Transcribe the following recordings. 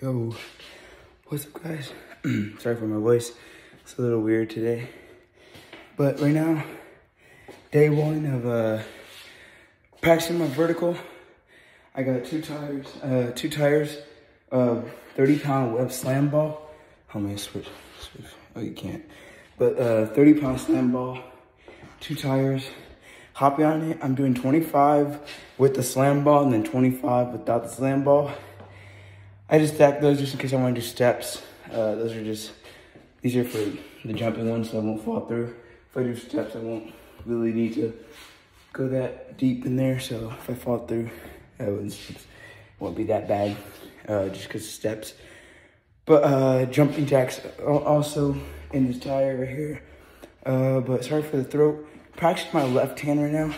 Yo, what's up guys? Sorry for my voice, it's a little weird today. But right now, day one of uh, practicing my vertical. I got two tires, uh, two tires, uh, 30 pound web slam ball. How many switch, switch? Oh, you can't. But uh, 30 pound slam ball, two tires, hopping on it. I'm doing 25 with the slam ball and then 25 without the slam ball. I just stacked those just in case I want to do steps. Uh, those are just, are for the jumping ones so I won't fall through. If I do steps, I won't really need to go that deep in there. So if I fall through, it won't be that bad uh, just because steps. But uh, jumping jacks also in this tire right here. Uh, but sorry for the throat. Practice my left hand right now.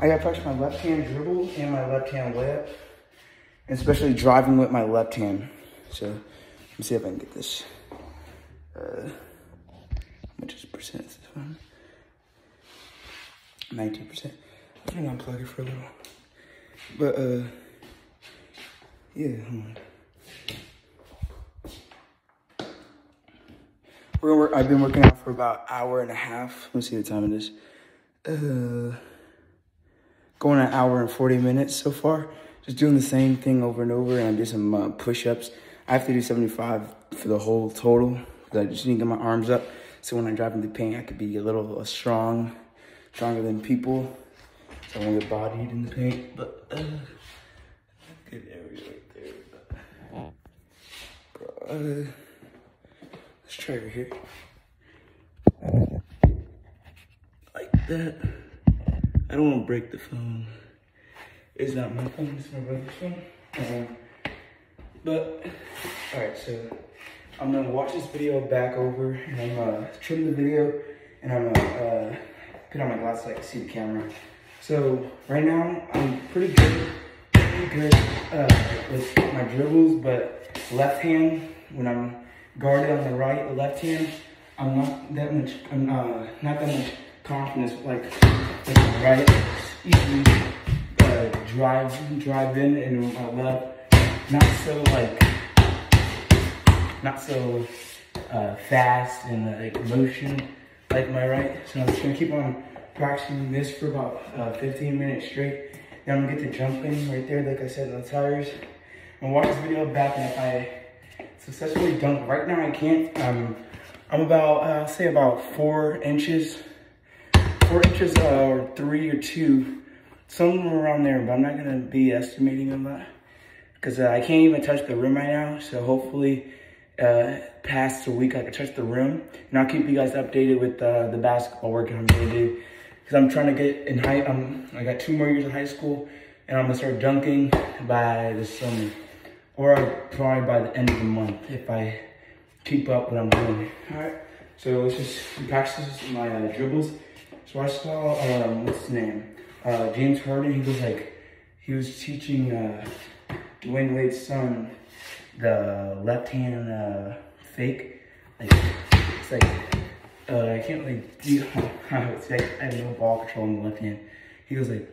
I gotta practice my left hand dribble and my left hand layup especially driving with my left hand. So let me see if I can get this. Uh, how much is percent this one? 19%. I'm gonna unplug it for a little. But uh, yeah. We're work, I've been working out for about hour and a half. Let's see the time it is. Uh, going an hour and 40 minutes so far just doing the same thing over and over and I do some uh, push-ups. I have to do 75 for the whole total because I just need to get my arms up. So when I drive in the paint, I could be a little uh, strong, stronger than people. So I won't get bodied in the paint, but uh, good area right there. But, uh, let's try right here. Like that. I don't want to break the phone is not my phone, it's my brother's phone. Um, but, all right, so I'm gonna watch this video back over and I'm gonna trim the video and I'm gonna uh, put on my glasses so I can see the camera. So right now, I'm pretty good, pretty good uh, with my dribbles, but left hand, when I'm guarded on the right, the left hand, I'm not that much, I'm uh, not that much confidence like, like right, easily drive drive in and my left, not so like, not so uh, fast and like motion like my right. So I'm just gonna keep on practicing this for about uh, 15 minutes straight. Then I'm gonna get to jumping right there, like I said, on the tires. Gonna watch this video back and if I successfully dunk, right now I can't. Um, I'm about, uh, I'll say about four inches, four inches uh, or three or two somewhere around there, but I'm not gonna be estimating on that because uh, I can't even touch the rim right now. So hopefully, uh, past a week I can touch the rim, and I'll keep you guys updated with uh, the basketball work I'm gonna do because I'm trying to get in high. Um, I got two more years of high school, and I'm gonna start dunking by the summer, or probably by the end of the month if I keep up what I'm doing. All right. So let's just practice my uh, dribbles. So I saw, um, what's his name? Uh, James Harden, he was like, he was teaching uh, Dwyane Wade's son the left hand uh, fake. Like, it's like, uh, I can't really do, it's like, I have no ball control in the left hand. He goes like,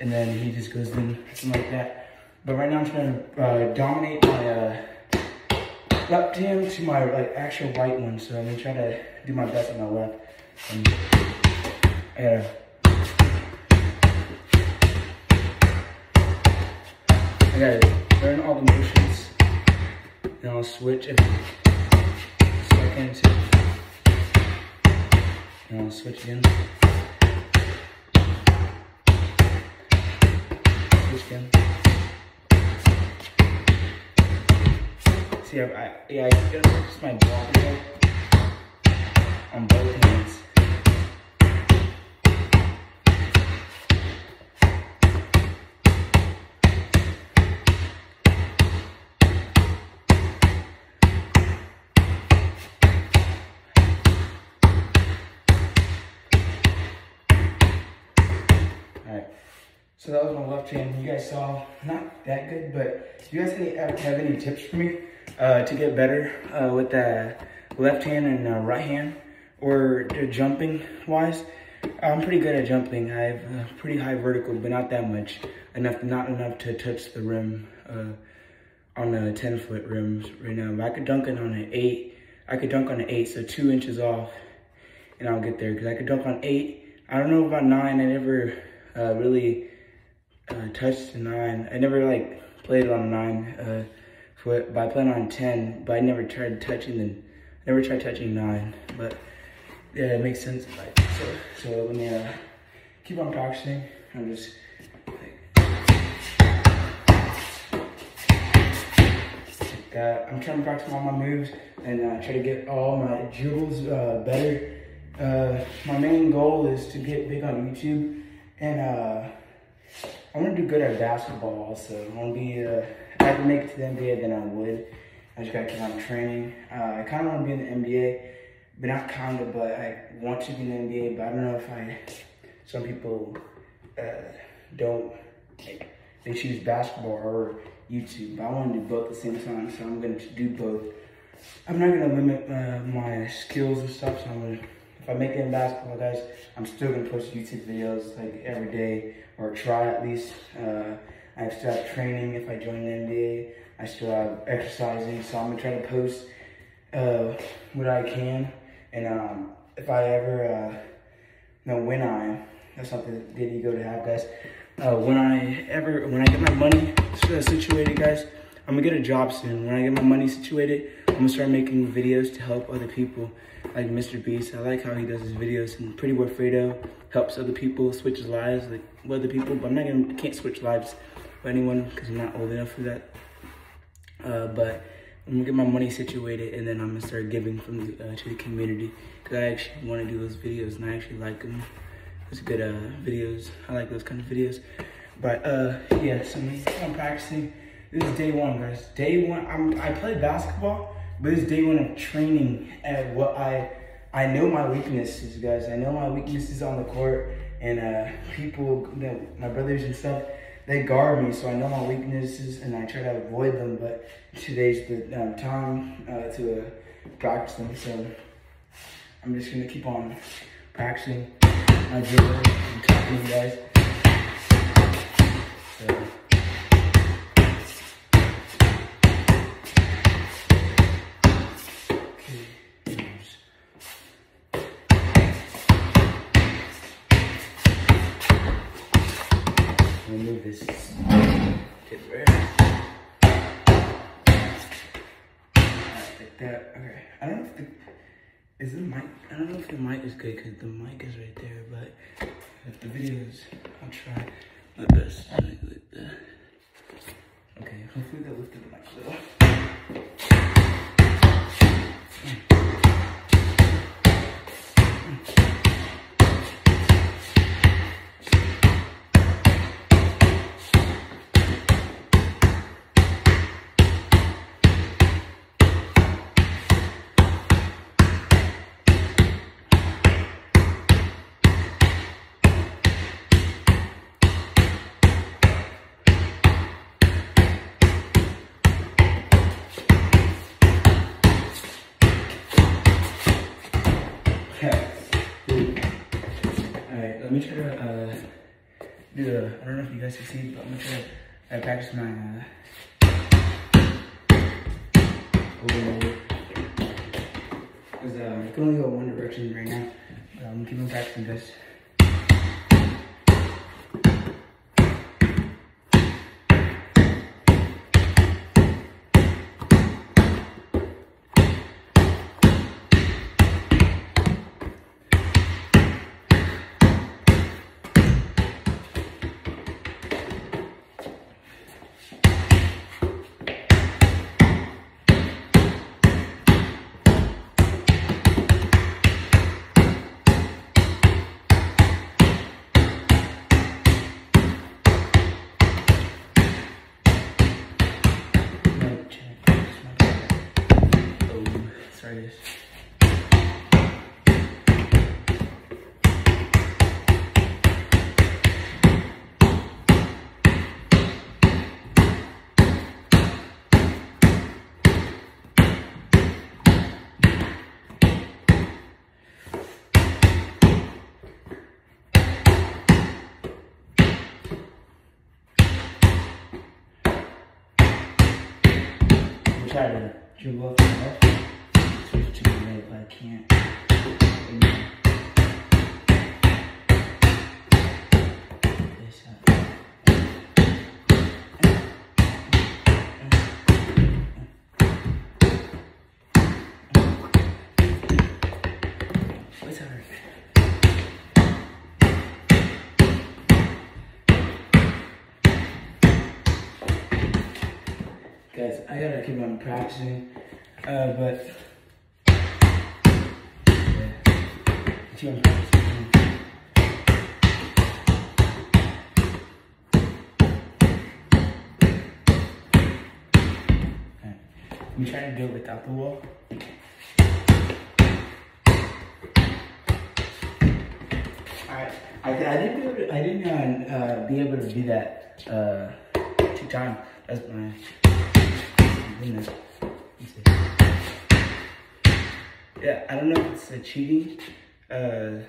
and then he just goes in, something like that. But right now I'm trying to uh, dominate my uh, left hand to my like actual right one. So I'm gonna try to do my best on my left. And I gotta I gotta learn all the motions. Then I'll switch if second to and I'll switch again. Switch again. See, I, I yeah, I gotta my ball on both hands. So that was my left hand. You guys saw, not that good, but do you guys any, have any tips for me uh, to get better uh, with the left hand and uh, right hand or jumping wise? I'm pretty good at jumping. I have pretty high vertical, but not that much. Enough, not enough to touch the rim uh, on the 10 foot rims right now. But I could dunk it on an eight. I could dunk on an eight, so two inches off, and I'll get there. Cause I could dunk on eight. I don't know about nine. I never uh, really uh, touched the nine. I never like played on a nine uh, but I played on 10. But I never tried touching the, never tried touching nine. But yeah, it makes sense. Like, so, so let me uh, keep on practicing. I'm just that. I'm trying to practice all my moves and uh, try to get all my dribbles uh, better. Uh, my main goal is to get big on YouTube and uh, I want to do good at basketball also. I want to be, uh, I can make it to the NBA, then I would. I just got to keep on training. Uh, I kind of want to be in the NBA, but not kind of, but I want to be in the NBA, but I don't know if I, some people don't, they choose basketball or YouTube. I want to do both at the same time, so I'm going to do both. I'm not going to limit uh, my skills and stuff, so I'm going to, if I make it in basketball, guys, I'm still to post YouTube videos like every day, or try at least. Uh, I still have training if I join the NBA. I still have exercising, so I'm to try to post uh, what I can. And um, if I ever, uh, no, when I, that's not something good ego to have, guys uh, when I ever, when I get my money situated, guys, I'm gonna get a job soon. When I get my money situated, I'm gonna start making videos to help other people, like Mr. Beast. I like how he does his videos, and Pretty Boy Fredo helps other people, switches lives like with other people. But I'm not gonna, can't switch lives with anyone because I'm not old enough for that. Uh, but I'm gonna get my money situated, and then I'm gonna start giving from the, uh, to the community because I actually want to do those videos, and I actually like them. It's good uh, videos. I like those kind of videos. But uh, yeah, so I'm practicing. This is day one, guys. Day one, I'm, I play basketball, but it's day one of training at what I, I know my weaknesses, guys. I know my weaknesses on the court and uh, people, you know, my brothers and stuff, they guard me, so I know my weaknesses and I try to avoid them, but today's the um, time uh, to uh, practice them, so I'm just gonna keep on practicing my dribble and talking to you guys. So. Is the mic, I don't know if the mic is good because the mic is right there, but if the video is, I'll try my best. Like that. Okay, hopefully that lifted the mic though. let try to uh, do a, I don't know if you guys can see, but I'm gonna try to uh, practice my uh, Because uh, I can only go one direction right now, but I'm keeping practicing this. Try this. Try to dribble up to but I can't. Guys, I gotta keep on practicing, uh, but I'm trying to do it without the wall. Alright, I, I, didn't, be able to, I didn't uh, uh, be able to do that uh, two times. That's my goodness. Yeah, I don't know if it's a cheating. Uh,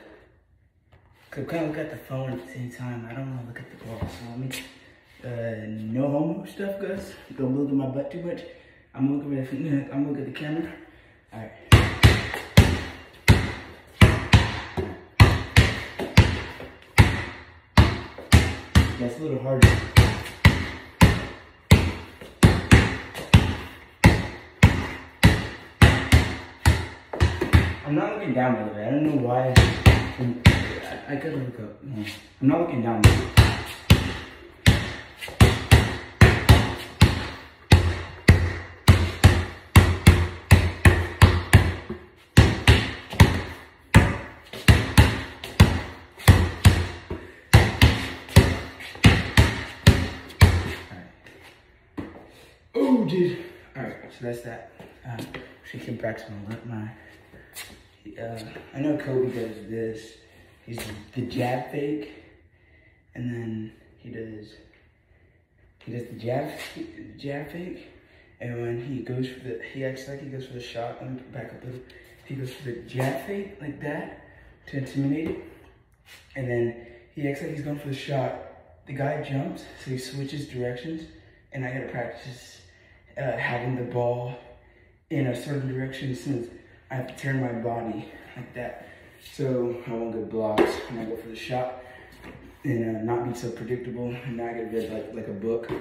cause kind of look at the phone at the same time. I don't want to look at the ball. So let me. Uh, no homo stuff, guys. Don't look at my butt too much. I'm looking at the, I'm looking at the camera. All right. That's a little harder. I'm not looking down by the way. I don't know why. I, I gotta look up. I'm not looking down. Oh, dude. All right, so that's that. Um, she can practice my lip, my. Uh, I know Kobe does this. He's the jab fake, and then he does. He does the jab, jab fake, and when he goes for the, he acts like he goes for the shot. Me back up. He goes for the jab fake like that to intimidate it, and then he acts like he's going for the shot. The guy jumps, so he switches directions, and I gotta practice uh, having the ball in a certain direction since I have to turn my body like that. So I won't get blocks when I go for the shot and uh, not be so predictable and not get read like, like a book.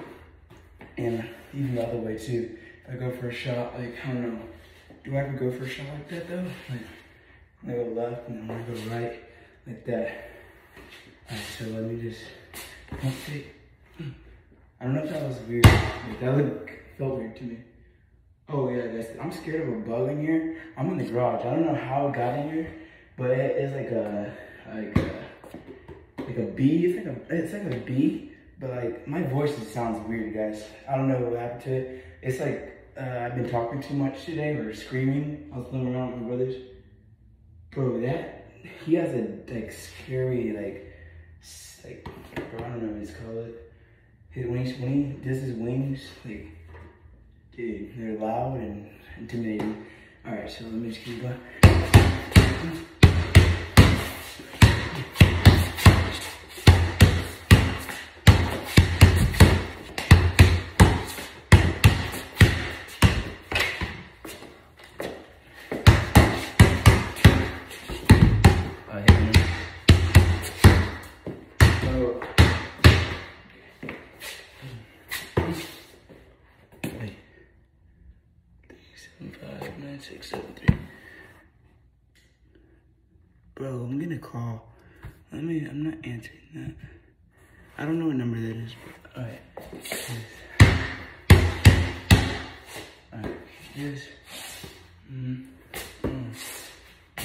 And even the other way too. If I go for a shot, like, I don't know, do I ever go for a shot like that though? Like, I go left and then I go right, like that. Alright, so let me just. I don't know if that was weird. Like, that looked, felt weird to me. Oh yeah, guys, I'm scared of a bug in here. I'm in the garage. I don't know how it got in here, but it's like a like a like a bee. It's like a it's like a bee, but like my voice sounds weird, guys. I don't know what happened to it. It's like uh, I've been talking too much today or screaming. I was playing around with my brothers. Bro, that he has a like scary like like I don't know what he's called it. His wings when he does his wings like Dude, they're loud and intimidating. All right, so let me just keep going.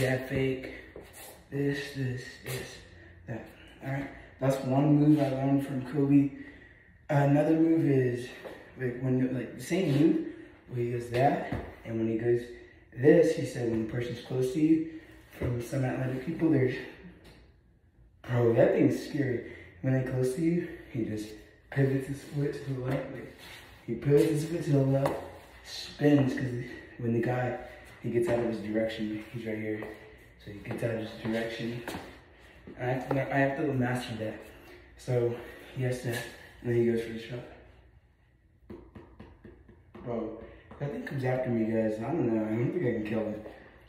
Yeah, fake. This, this, this, that. All right. That's one move I learned from Kobe. Another move is like when like the same move where he goes that, and when he goes this, he said when the person's close to you, from some athletic people, there's bro, that thing's scary. When they're close to you, he just pivots his foot to the left. Like, he pivots his foot to the left, spins because when the guy he gets out of his direction, he's right here, so he gets out of his direction. I have to, I have to master that. So he has to, and then he goes for the shot. Bro, That thing comes after me, guys. I don't know. I don't think I can kill it.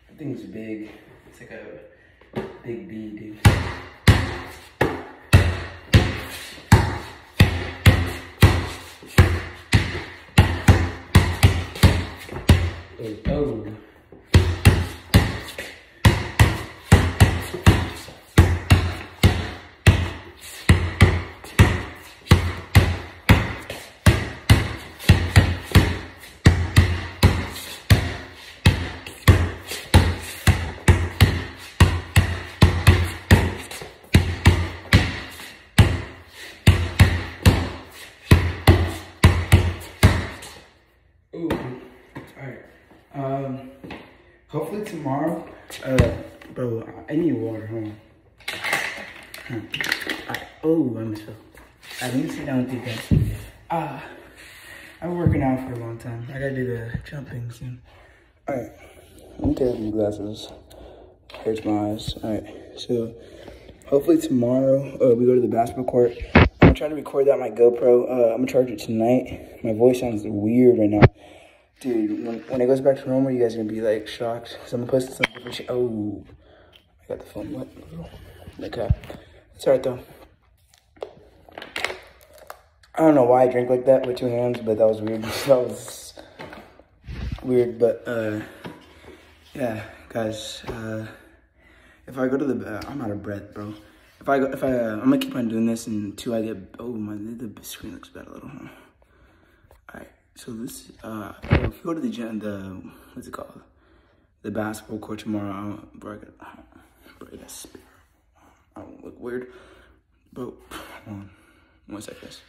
That thing's big. It's like a big bee, dude. Oh. Ooh. Um, hopefully tomorrow. Uh, bro, I need water. Hold. Hmm. Alright. Oh, I almost fell. Alright, let me sit down with you guys. Ah, I've been working out for a long time. I gotta do the jumping soon. Alright, let me take off my glasses. Hurts my eyes. Alright, so hopefully tomorrow uh, we go to the basketball court. I'm trying to record that on my GoPro. Uh, I'm gonna charge it tonight. My voice sounds weird right now. Dude, when, when it goes back to normal, you guys are gonna be like shocked. Cause I'm gonna post some different shit. Oh, I got the phone wet. Okay, it's alright though. I don't know why I drink like that with two hands, but that was weird. that was weird, but uh, yeah, guys. Uh, if I go to the, uh, I'm out of breath, bro. If I go, if I, uh, I'm gonna keep on doing this until I get. Oh my, the screen looks bad a little. Huh? So this, uh, if you go to the gym, the, what's it called? The basketball court tomorrow, I got, bro, I. I don't look weird, but, hold on, one sec, guys.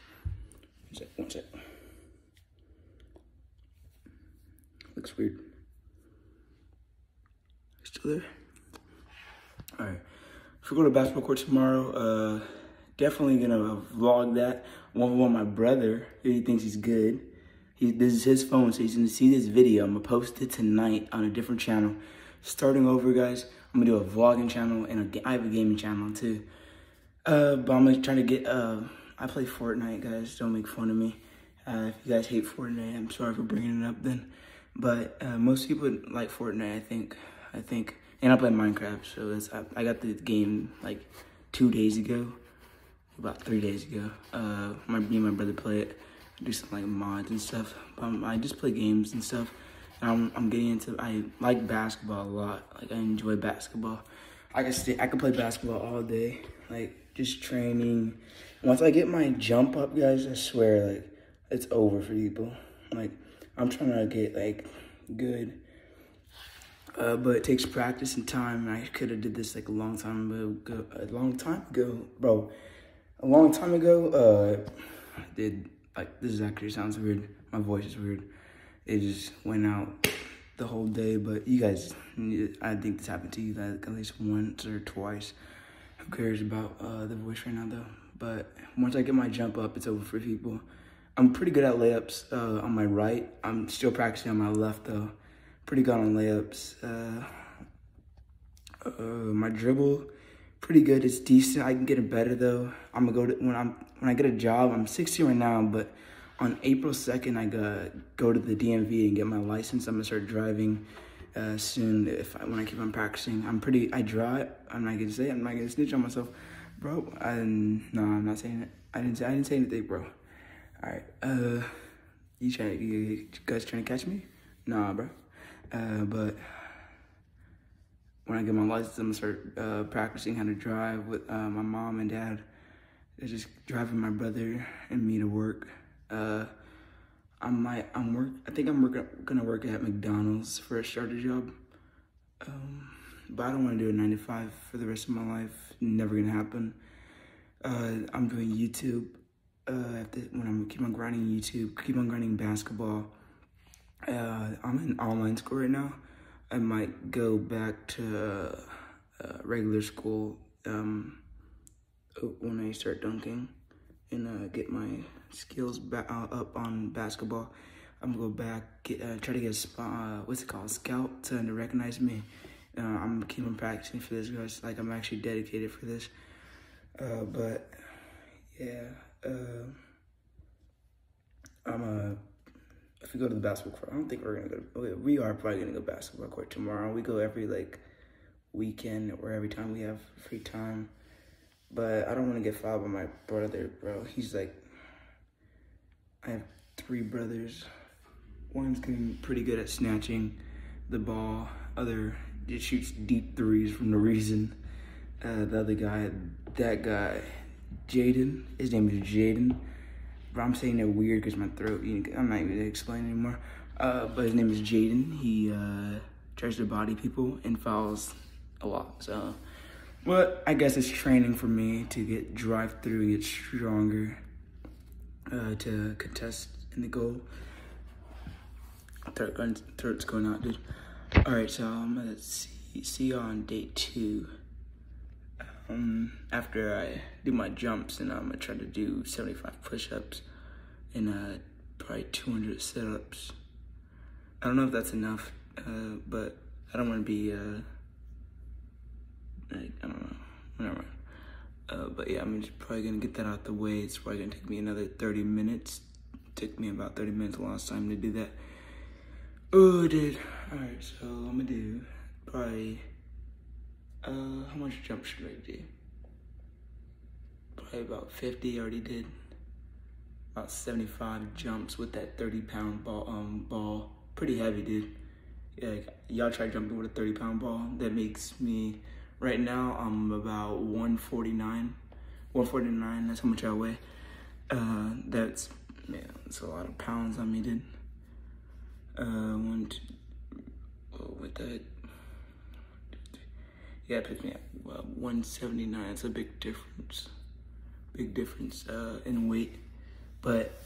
One sec, one sec. Looks weird. Still there? All right. If we go to basketball court tomorrow, uh, definitely gonna vlog that. One with my brother. He thinks he's good. This is his phone, so he's gonna see this video. I'm gonna post it tonight on a different channel. Starting over, guys. I'm gonna do a vlogging channel and a, I have a gaming channel too. Uh, but I'm gonna try to get. Uh, I play Fortnite, guys. Don't make fun of me. Uh, if you guys hate Fortnite, I'm sorry for bringing it up then. But uh, most people like Fortnite, I think. I think, and I play Minecraft, so it's, I, I got the game like two days ago, about three days ago. Uh, my me and my brother play it do some like mods and stuff. Um, I just play games and stuff. And I'm, I'm getting into, I like basketball a lot. Like I enjoy basketball. I can stay, I can play basketball all day. Like just training. Once I get my jump up, guys, I swear, like it's over for people. Like I'm trying to get like good. Uh, but it takes practice and time. I could have did this like a long time ago. A long time ago, bro. A long time ago, uh, I did like this actually sounds weird. My voice is weird. It just went out the whole day. But you guys, I think this happened to you guys at least once or twice. Who cares about uh, the voice right now though? But once I get my jump up, it's over for people. I'm pretty good at layups uh, on my right. I'm still practicing on my left though. Pretty good on layups. Uh, uh my dribble, pretty good. It's decent. I can get it better though. I'm gonna go to when I'm when I get a job. I'm 16 right now, but on April 2nd, I go go to the DMV and get my license. I'm gonna start driving uh, soon. If I, when I keep on practicing, I'm pretty. I drive. I'm not gonna say. It, I'm not gonna snitch on myself, bro. I no, I'm not saying it. I didn't say. I didn't say anything, bro. All right. Uh, you trying? You guys trying to catch me? Nah, bro. Uh, but when I get my license, I'm gonna start uh, practicing how to drive with uh, my mom and dad. They're just driving my brother and me to work. Uh, I might, I'm work. I think I'm working, gonna work at McDonald's for a starter job. Um, but I don't want to do a nine to five for the rest of my life. Never gonna happen. Uh, I'm doing YouTube. Uh, to, when I'm keep on grinding YouTube, keep on grinding basketball. Uh, I'm in online school right now. I might go back to uh, regular school um, when I start dunking and uh, get my skills uh, up on basketball. I'm gonna go back, get, uh, try to get a uh, what's it called, scout to, to recognize me. Uh, I'm keeping practicing for this, guys. Like I'm actually dedicated for this. Uh, but yeah, uh, I'm a if we go to the basketball court, I don't think we're gonna go. To, we are probably gonna go basketball court tomorrow. We go every like weekend or every time we have free time. But I don't want to get fouled by my brother, bro. He's like, I have three brothers. One's getting pretty good at snatching the ball. Other just shoots deep threes from the reason. Uh, the other guy, that guy, Jaden. His name is Jaden. But I'm saying it weird because my throat. You know, I'm not even explaining anymore. Uh, but his name is Jaden. He uh, tries to body people and fouls a lot. So, but I guess it's training for me to get drive through and get stronger uh, to contest in the goal. Throat throat's going out, dude. All right, so I'm gonna see see you on day two. Um, after I do my jumps, and I'm gonna try to do 75 push-ups and uh, probably 200 sit-ups. I don't know if that's enough, uh, but I don't want to be uh, like I don't know, whatever. Uh, but yeah, I'm just probably gonna get that out the way. It's probably gonna take me another 30 minutes. It took me about 30 minutes last time to do that. Oh, dude. All right, so I'm gonna do probably. Uh, how much jump should I do? Probably about 50. I Already did about 75 jumps with that 30 pound ball. Um, ball pretty heavy, dude. Yeah, y'all try jumping with a 30 pound ball. That makes me Right now, I'm about 149. 149, that's how much I weigh. Uh, that's, man, that's a lot of pounds on me, dude. Uh, one, two, oh, with that, yeah, puts me up well, 179. It's a big difference. Big difference uh, in weight. But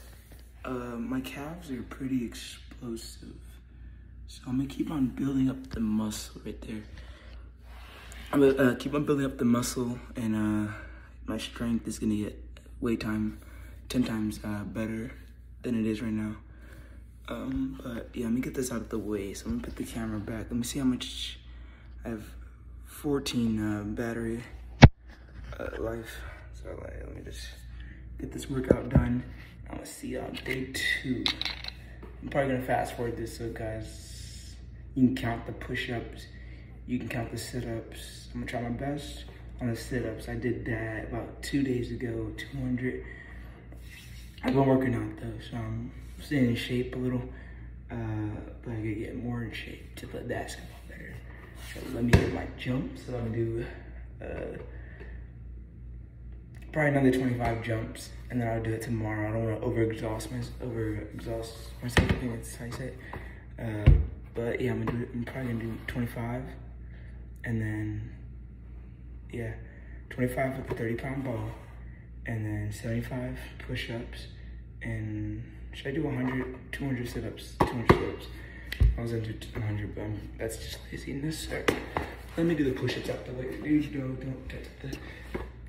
uh, my calves are pretty explosive. So I'm gonna keep on building up the muscle right there. I'm gonna uh, keep on building up the muscle and uh, my strength is gonna get way time, 10 times uh, better than it is right now. Um, but yeah, let me get this out of the way. So I'm gonna put the camera back. Let me see how much I have 14 uh, battery uh, life. So let me just get this workout done. I'm gonna see on day two. I'm probably gonna fast forward this so guys, you can count the push-ups you can count the sit-ups. I'm gonna try my best on the sit-ups. I did that about two days ago, 200. I've been working out though, so I'm staying in shape a little. Uh, but I gotta get more in shape to basketball better. Let me get my jumps. So I'm gonna do uh, probably another 25 jumps, and then I'll do it tomorrow. I don't want to overexhaust myself. Myself. I think that's how you say it. Uh, but yeah, I'm gonna do. I'm probably gonna do 25 and then yeah 25 with the 30 pound ball and then 75 push-ups and should I do 100 200 sit-ups 200 sit-ups I was into 100 but that's just laziness. Sorry. let me do the push-ups out the way dude don't don't touch the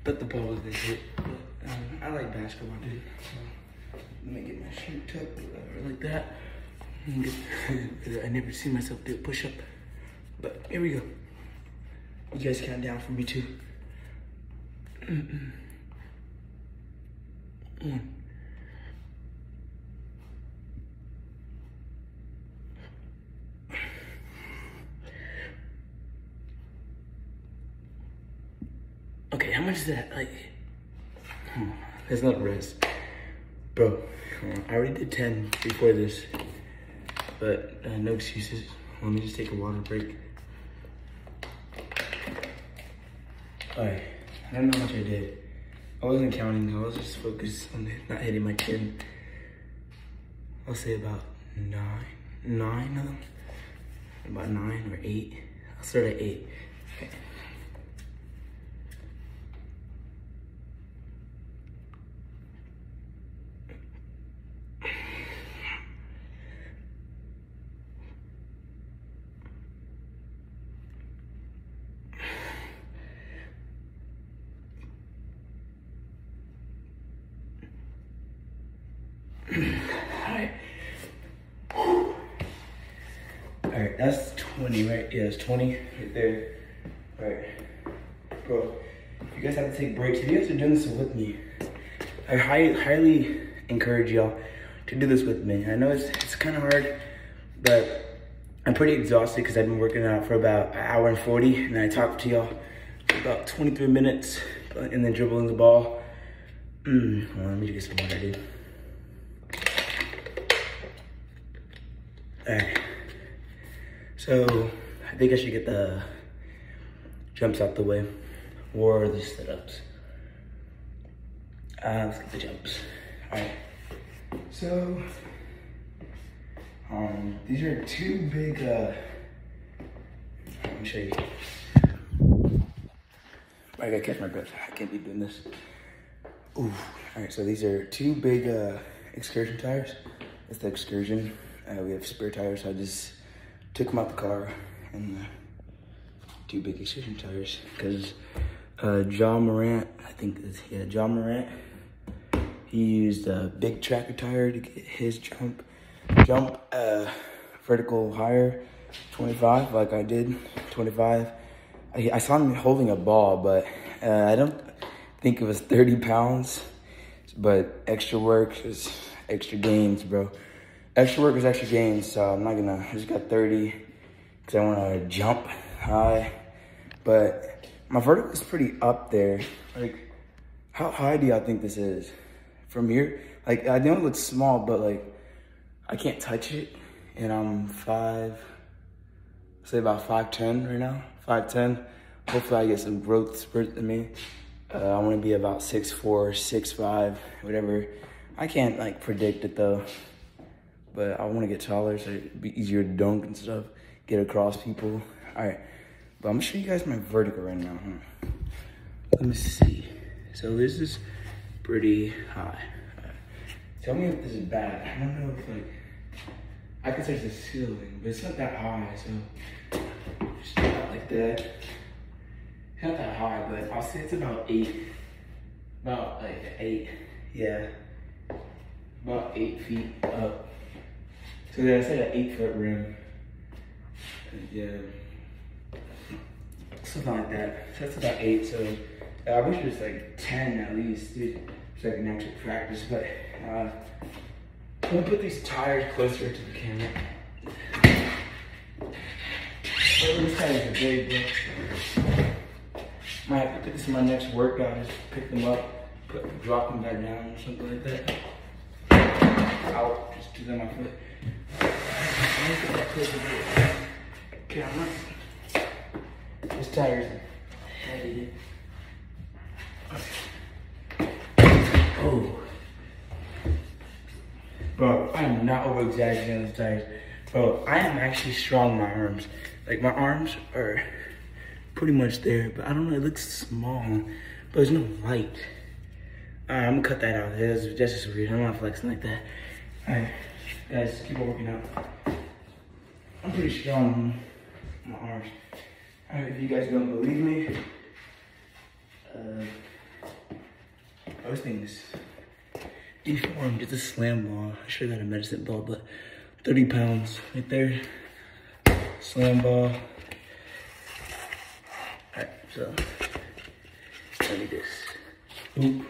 but the ball is hit but, um, I like basketball dude. So let me get my shoe tucked like that. I never see myself do a push-up. But here we go. You guys count down for me too. Mm. Okay, how much is that? Like, hmm, that's not rest. Bro, I already did 10 before this, but uh, no excuses. Let me just take a water break. Alright, I don't know how much I did. I wasn't counting, I was just focused on not hitting my chin. I'll say about nine, nine of them. About nine or eight. I'll start at eight. Okay. Alright. That's 20, right? Yeah, it's 20 right there. Alright. Bro, you guys have to take breaks, if you guys are doing this with me, I highly, highly encourage y'all. to do this with me. I know it's, it's kind of hard, but I'm pretty exhausted because I've been working out for about an hour and 40 and I talked to y'all for about 23 minutes and then dribbling the ball. Mm, well, let me get some water, dude. All right. So I think I should get the jumps out the way or the sit-ups. Uh, let's get the jumps. All right. So, um, these are two big, uh, let me show you. I gotta catch my breath. I can't be doing this. Ooh. All right, so these are two big uh, excursion tires. It's the excursion. Uh, we have spare tires. So I just took them out the car and uh, two big excursion tires because uh, Ja Morant, I think, yeah, Ja Morant, he used a big tracker tire to get his jump, jump uh, vertical higher, 25, like I did, 25. I, I saw him holding a ball, but uh, I don't think it was 30 pounds, but extra work is extra gains, bro. Extra work is extra gains, so I'm not gonna, I just got 30 because I wanna jump high, but my vertical is pretty up there. Like, how high do y'all think this is? From here, like, I know it looks small, but like, I can't touch it, and I'm five, say about 5'10 right now, 5'10. Hopefully I get some growth spurt in me. Uh, I want to be about 6'4", 6'5", whatever. I can't like predict it though, but I want to get taller so it'd be easier to dunk and stuff, get across people. All right, but I'm gonna show you guys my vertical right now. Huh? Let me see. So this is pretty high. Tell me if this is bad. I don't know if like, I can touch the ceiling, but it's not that high, so just like that not that high, but I'll say it's about eight. About like eight, yeah. About eight feet up. So then I said an eight foot rim. Yeah. Something like that. So that's about eight. So uh, I wish it was like 10 at least, dude. So I can actually practice. But uh, I'm gonna put these tires closer to the camera. Oh, these tires are big, bro. Might have to put this in my next workout, just pick them up, put, drop them back down or something like that. Out, just do them on my foot. Camera. Tire's heavy. Oh. Bro, I am not over exaggerating those tires. Bro, I am actually strong in my arms. Like my arms are pretty much there, but I don't know, it looks small, but there's no light. I'm gonna cut that out. That's, that's just weird. I'm not flexing like that. All right, guys, keep on working out. I'm pretty strong in my arms. All right, if you guys don't believe me, uh, I was thinking this deformed. It's a slam ball. I should have got a medicine ball, but 30 pounds right there. Slam ball. Alright, so, let me this. Oop.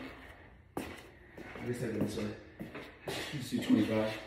I guess I this way. Let's do 25.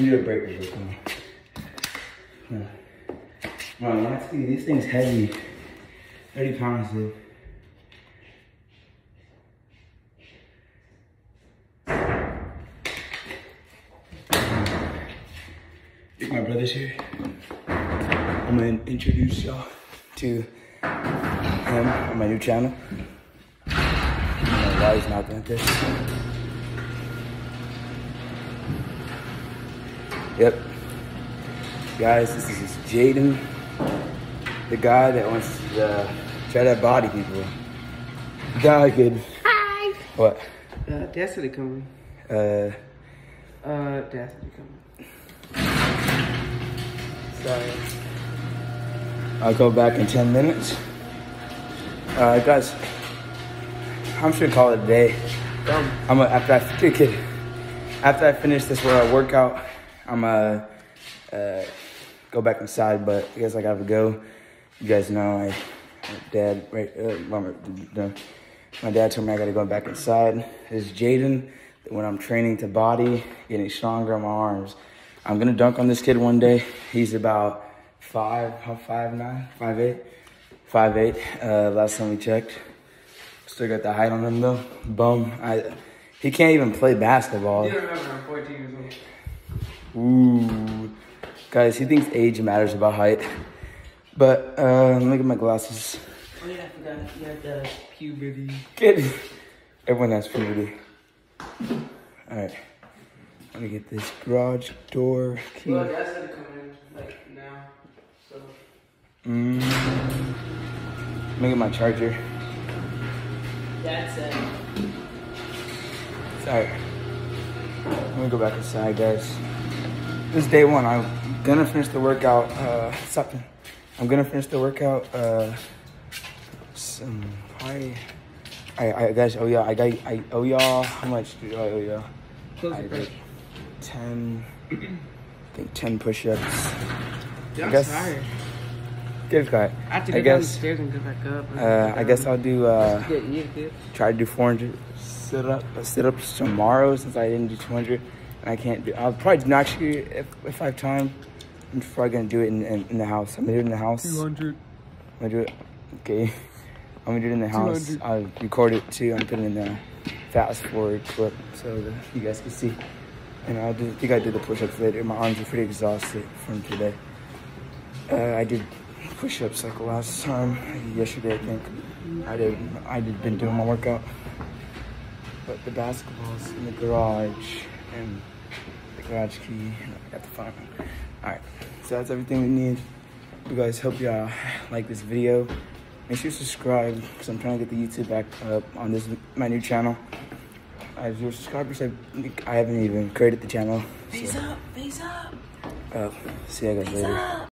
We need a break real quick. Come on. Come on. Wow, see, this thing's heavy. 30 pounds, dude. my brother's here. I'm gonna introduce y'all to him on my new channel. I don't know why he's not doing this. Yep. Guys, this is Jaden, the guy that wants to uh, try to body people. God, kid. Hi. What? Uh, Destiny coming. Uh, Uh, Destiny coming. sorry. I'll go back in 10 minutes. Uh, guys, I'm just gonna call it a day. Come. I'm gonna, after I, good kid, after I finish this workout, I'm gonna uh, go back inside, but I guess I gotta go. You guys know my dad, right, uh, my, the, my dad told me I gotta go back inside. This is Jaden. When I'm training to body, getting stronger on my arms, I'm gonna dunk on this kid one day. He's about five, how five nine, five eight, five eight. Uh, last time we checked. Still got the height on him though. Bum. I he can't even play basketball. You remember I'm 14 years old. Ooh. Guys, he thinks age matters about height. But uh let me get my glasses. Oh yeah, I forgot. You had the puberty. Kid. Everyone has puberty. Alright. Let me get this garage door key. Well, Destiny coming in like now. So. Mm. Let me get my charger. That's it. Sorry. Let me go back inside, guys. This is day one. I'm gonna finish the workout. Uh, something. I'm gonna finish the workout. Uh, some I, I, I guys. Oh yeah, I got. I owe y'all. How much do I owe y'all? Close I did ten. I think ten push-ups. I'm guess- tired. Good guy. I have to I down guess. stairs and go back up. Uh, I guess I'll do. Uh, dude. try to do 400 sit up sit ups tomorrow since I didn't do 200 and I can't do. I'll probably not actually if if I have time. I'm probably gonna do it in, in, in the house. I'm gonna do it in the house. Two hundred. I'm gonna do it. Okay. I'm gonna do it in the house. 200. I'll record it too. I'm putting in the fast forward clip so that you guys can see. And I'll do. I think I did the push-ups later. My arms are pretty exhausted from today. Uh, I did push-ups like last time, yesterday I think. I did. I did been doing my workout. But the basketball's in the garage and garage key. I got the phone. All right, so that's everything we need. You guys hope y'all like this video. Make sure you subscribe because I'm trying to get the YouTube back up on this my new channel. As your subscribers, I, I haven't even created the channel. Face up, face up. Uh, see you guys later.